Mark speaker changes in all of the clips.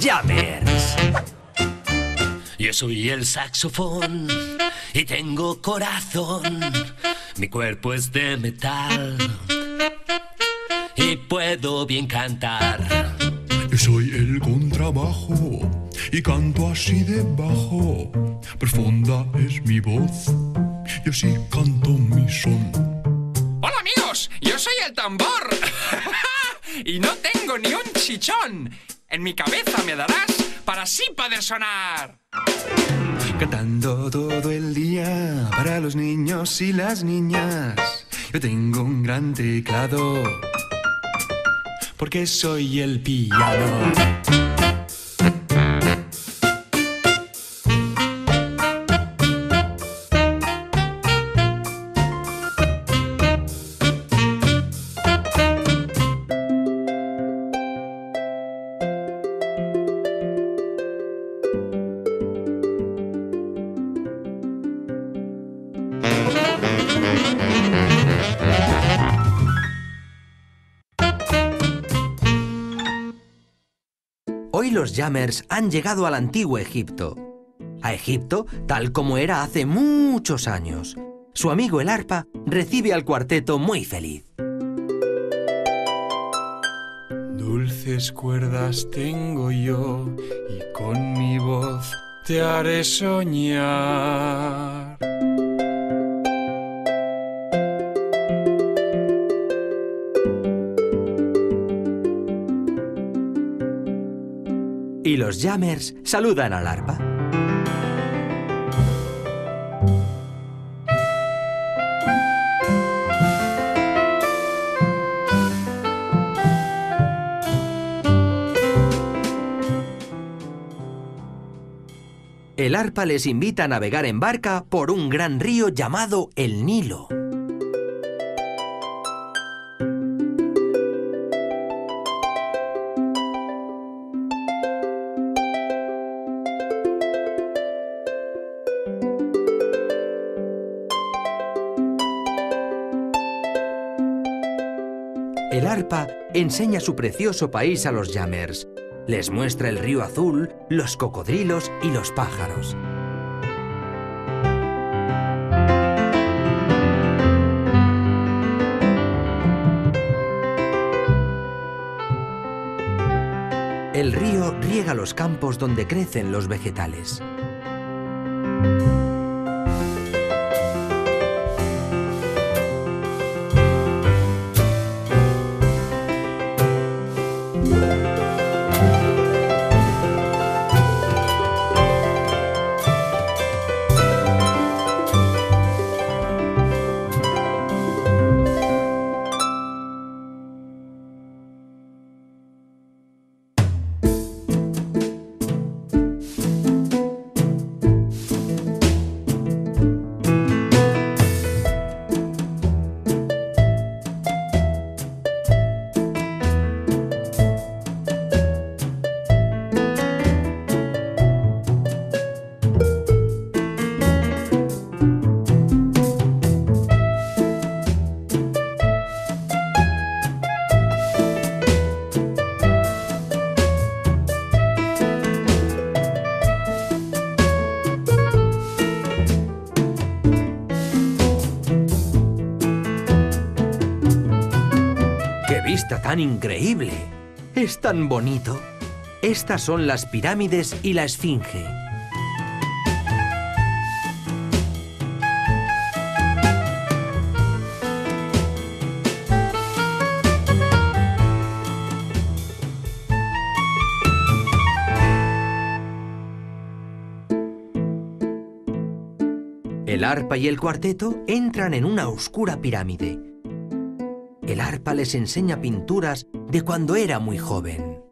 Speaker 1: Jammers. Yo soy el saxofón y tengo corazón. Mi cuerpo es de metal y puedo bien cantar.
Speaker 2: Yo soy el contrabajo y canto así de bajo. Profunda es mi voz y así canto mi son.
Speaker 3: Hola amigos, yo soy el tambor. y no tengo ni un chichón. En mi cabeza me darás para así poder sonar.
Speaker 4: Cantando todo el día para los niños y las niñas. Yo tengo un gran teclado porque soy el piano.
Speaker 1: Hoy los Jammers han llegado al antiguo Egipto. A Egipto tal como era hace muchos años. Su amigo el arpa recibe al cuarteto muy feliz.
Speaker 4: Dulces cuerdas tengo yo y con mi voz te haré soñar.
Speaker 1: Y los Jammers saludan al arpa. El arpa les invita a navegar en barca por un gran río llamado el Nilo. El arpa enseña su precioso país a los Jammers. Les muestra el río azul, los cocodrilos y los pájaros. El río riega los campos donde crecen los vegetales. ¡Qué vista tan increíble! Es tan bonito. Estas son las pirámides y la esfinge. El arpa y el cuarteto entran en una oscura pirámide. El arpa les enseña pinturas de cuando era muy joven.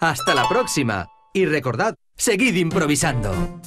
Speaker 1: Hasta la próxima. Y recordad, seguid improvisando.